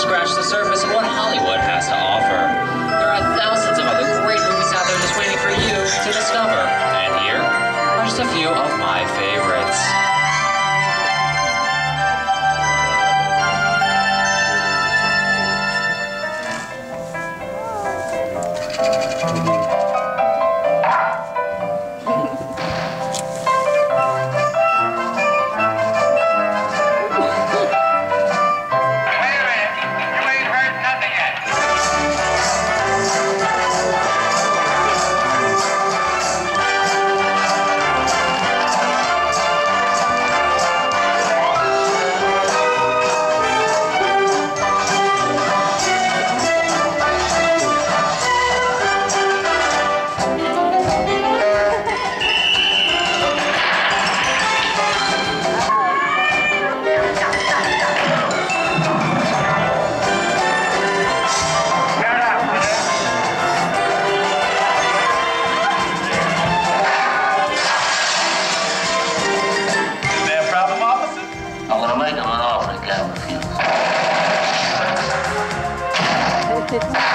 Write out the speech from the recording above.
scratched the surface of what Hollywood has to offer. There are thousands of other great movies out there just waiting for you to discover. And here are just a few of my favorites. Wait 对